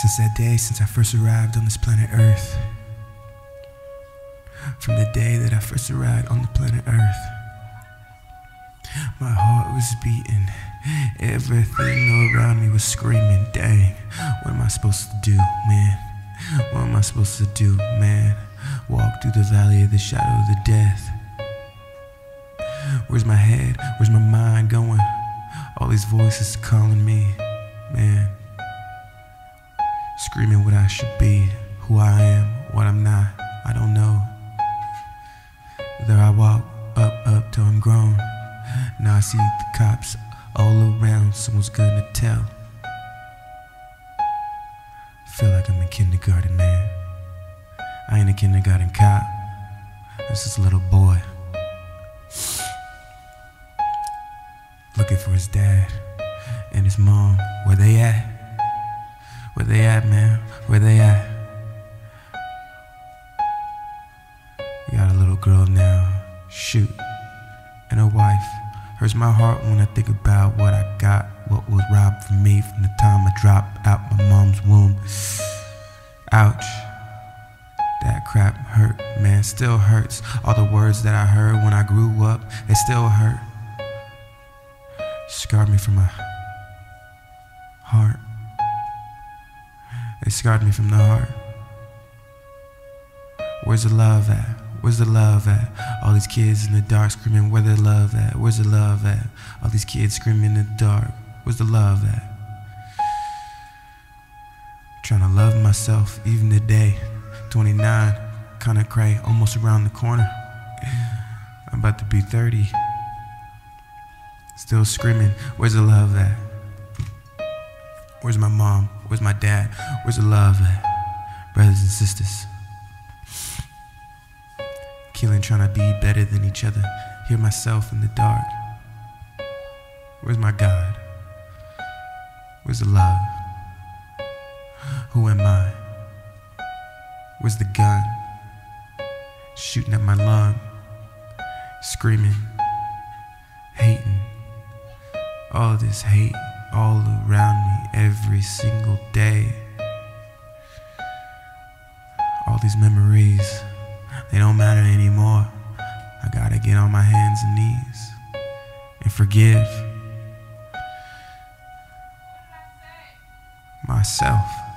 Since that day, since I first arrived on this planet Earth, from the day that I first arrived on the planet Earth, my heart was beating, everything around me was screaming, dang, what am I supposed to do, man? What am I supposed to do, man? Walk through the valley of the shadow of the death. Where's my head? Where's my mind going? All these voices calling me, man. Screaming what I should be, who I am, what I'm not, I don't know. There I walk up, up till I'm grown. Now I see the cops all around, someone's gonna tell. Feel like I'm in kindergarten, man. I ain't a kindergarten cop. This is a little boy. Looking for his dad and his mom. Where they at? Where they at, man? Where they at? We got a little girl now. Shoot. And a wife. Hurts my heart when I think about what I got, what was robbed from me from the time I dropped out my mom's womb. Ouch. That crap hurt, man, still hurts. All the words that I heard when I grew up, it still hurt. Scarred me from my They scarred me from the heart. Where's the love at? Where's the love at? All these kids in the dark screaming, where the love at? Where's the love at? All these kids screaming in the dark, where's the love at? Trying to love myself even today. 29, kinda cray, almost around the corner. I'm about to be 30. Still screaming, where's the love at? Where's my mom? Where's my dad? Where's the love at? Brothers and sisters. Killing, trying to be better than each other. Hear myself in the dark. Where's my God? Where's the love? Who am I? Where's the gun? Shooting at my lung. Screaming. Hating. All this hate all around me every single day. All these memories, they don't matter anymore. I gotta get on my hands and knees and forgive myself.